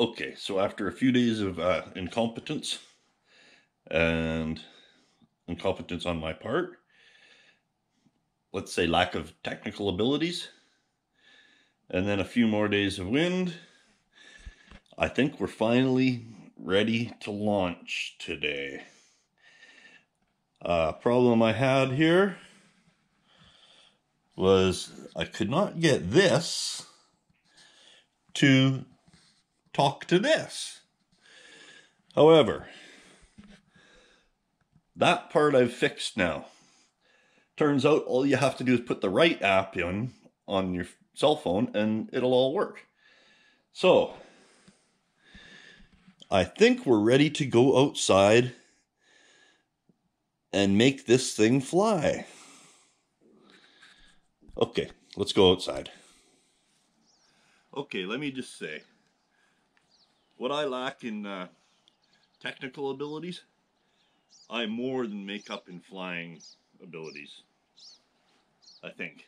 Okay, so after a few days of uh, incompetence and incompetence on my part, let's say lack of technical abilities, and then a few more days of wind, I think we're finally ready to launch today. Uh, problem I had here was I could not get this to talk to this. However, that part I've fixed now. Turns out all you have to do is put the right app in on your cell phone and it'll all work. So, I think we're ready to go outside and make this thing fly. Okay, let's go outside. Okay, let me just say what I lack in uh, technical abilities, I more than make up in flying abilities. I think.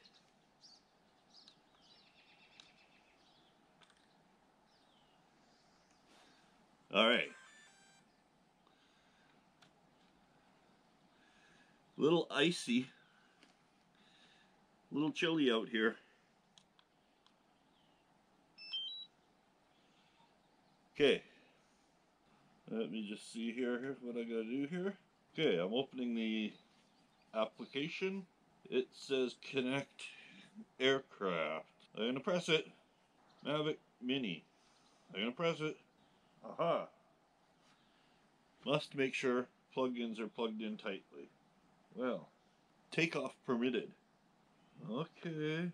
All right. Little icy, little chilly out here. Okay. Let me just see here what I gotta do here. Okay, I'm opening the application. It says connect aircraft. I'm gonna press it. Mavic Mini. I'm gonna press it. Aha. Must make sure plugins are plugged in tightly. Well, takeoff permitted. Okay.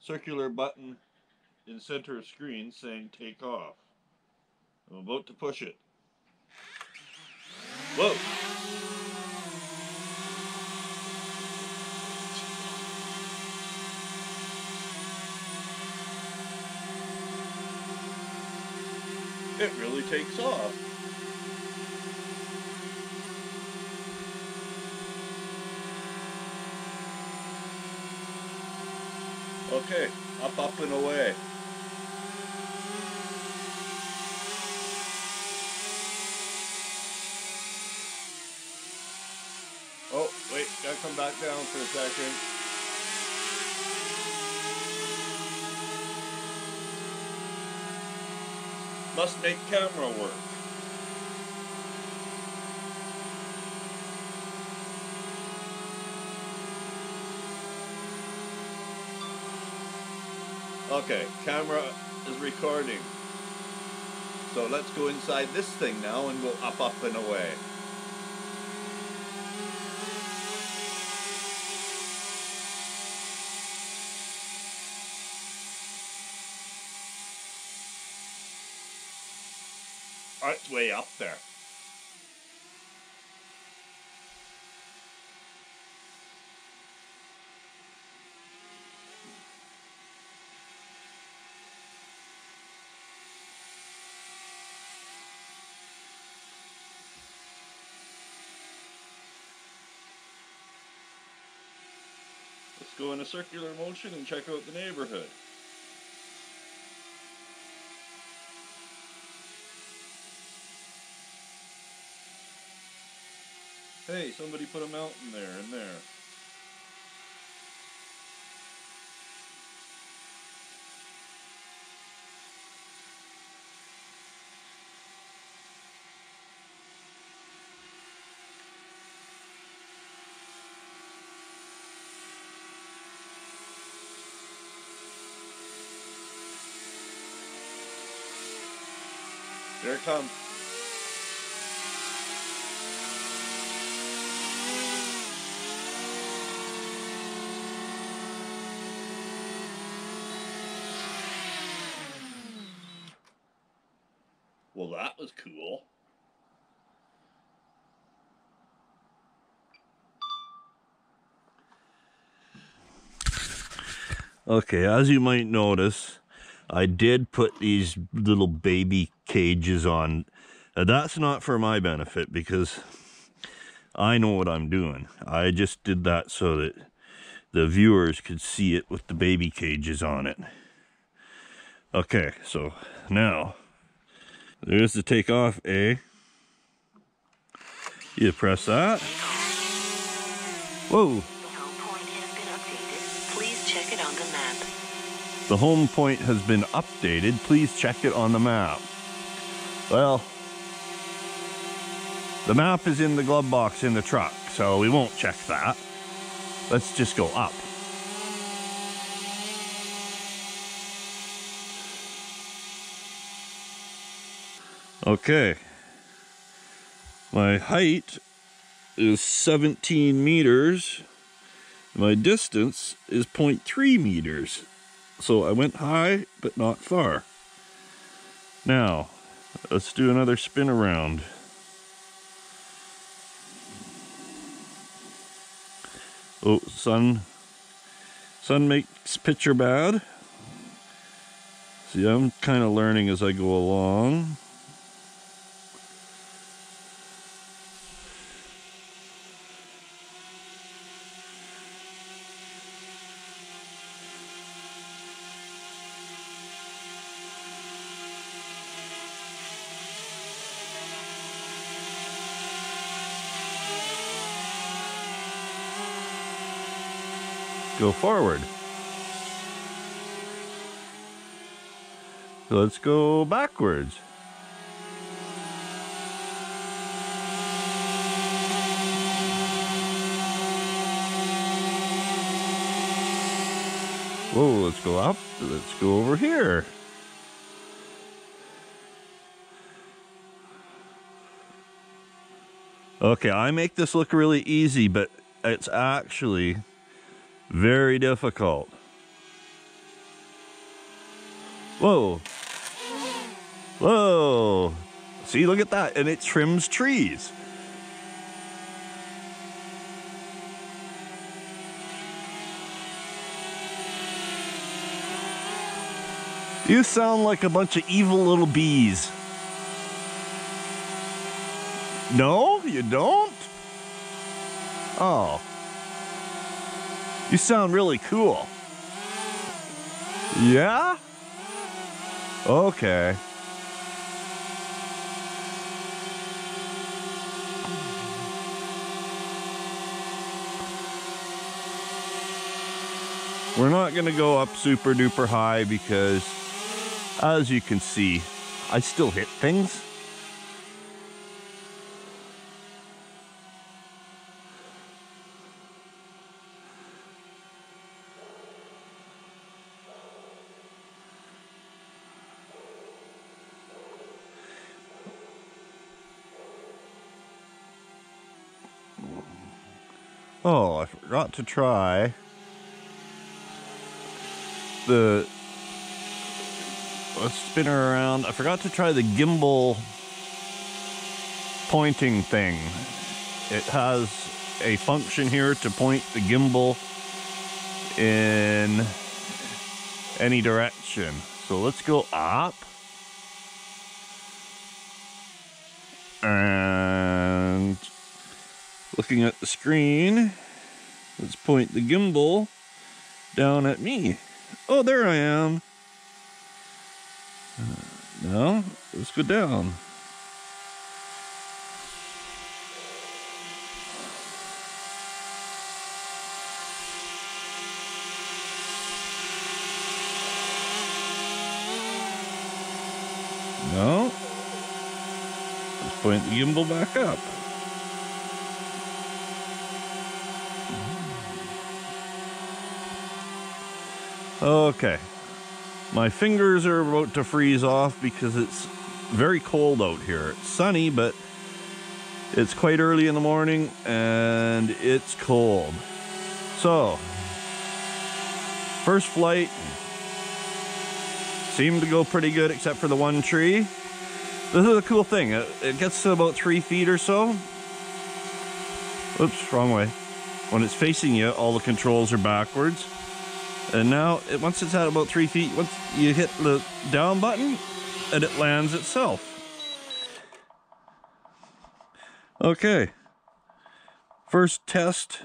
Circular button in center of screen saying take off. I'm about to push it. Whoa! It really takes off. Okay, up, up, and away. Oh, come back down for a second. Must make camera work. Okay, camera is recording. So let's go inside this thing now and go up, up, and away. Way up there. Let's go in a circular motion and check out the neighborhood. Hey, somebody put a mountain there and there. There it comes. Well, that was cool. Okay, as you might notice, I did put these little baby cages on. That's not for my benefit because I know what I'm doing. I just did that so that the viewers could see it with the baby cages on it. Okay, so now There's the takeoff A. You press that. Whoa. The home point has been updated. Please check it on the map. Well, the map is in the glove box in the truck, so we won't check that. Let's just go up. Okay. My height is 17 meters. My distance is 0.3 meters. So I went high, but not far. Now, let's do another spin around. Oh, sun, sun makes picture bad. See, I'm kind of learning as I go along. Go forward. Let's go backwards. Whoa, let's go up. Let's go over here. Okay, I make this look really easy, but it's actually very difficult. Whoa. Whoa. See, look at that. And it trims trees. You sound like a bunch of evil little bees. No, you don't? Oh. You sound really cool. Yeah? Okay. We're not to go up super duper high because, as you can see, I still hit things. Oh, I forgot to try the let's spin her around. I forgot to try the gimbal pointing thing. It has a function here to point the gimbal in any direction. So let's go up. And looking at the screen, let's point the gimbal down at me. Oh, there I am. Uh, now, let's go down. No. Let's point the gimbal back up. Okay. My fingers are about to freeze off because it's very cold out here. It's sunny, but it's quite early in the morning and it's cold. So, first flight seemed to go pretty good except for the one tree. This is a cool thing. It, it gets to about three feet or so. Oops, wrong way. When it's facing you, all the controls are backwards. And now, it, once it's at about three feet, once you hit the down button, and it lands itself. Okay. First test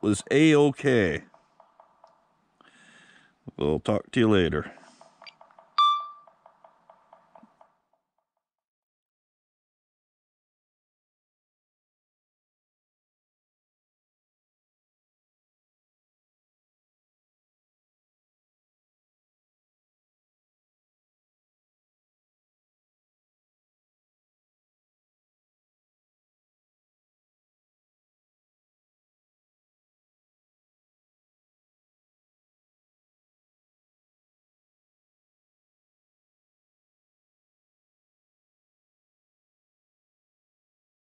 was A-OK. We'll talk to you later.